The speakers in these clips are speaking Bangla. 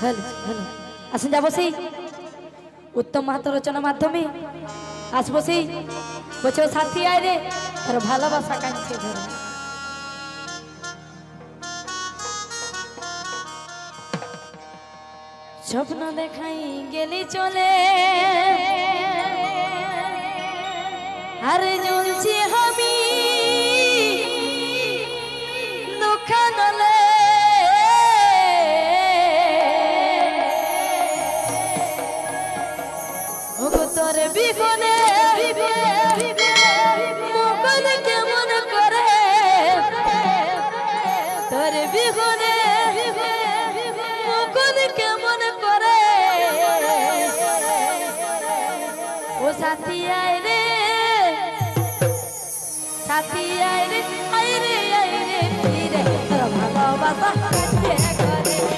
হ্যালো যাব সেই উত্তম মাহাতো রচনা মাধ্যমে। আসব সেই বছর সাথী, আয় রে। তার ভালোবাসা কাঁদছে স্বপ্ন দেখাই গেলি চলে। আর সাথী আয় রে সাথী আয় রে আয় রে আয় রে ভালোবাসা করে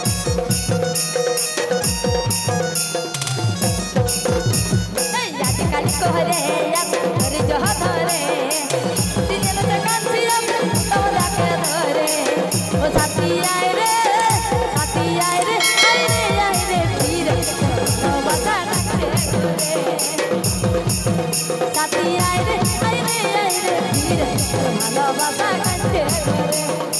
love, I can't